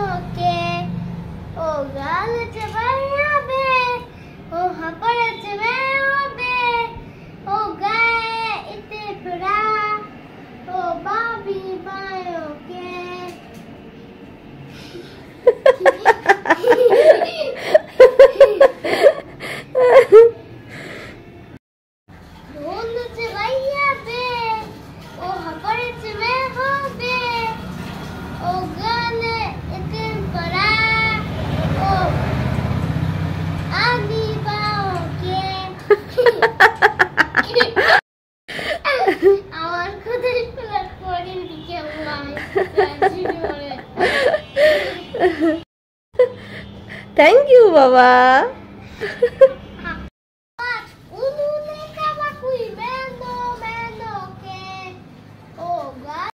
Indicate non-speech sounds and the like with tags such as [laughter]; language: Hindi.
होके ओगाल चबाया बे ओ हपड़ चबाया बे ओ गए इते फुरा ओ बाबी Thank you, Baba. [laughs]